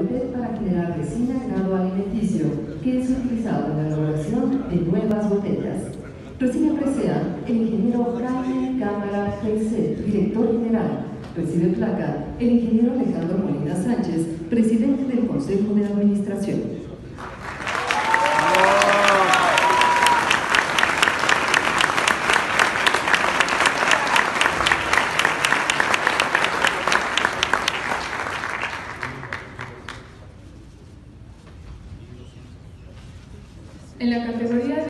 Para generar resina en agroalimenticio, que es utilizado en la elaboración de nuevas botellas. Recibe presea el ingeniero Jaime Cámara Peixet, director general. Recibe placa el ingeniero Alejandro Molina Sánchez, presidente del Consejo de Administración. En la categoría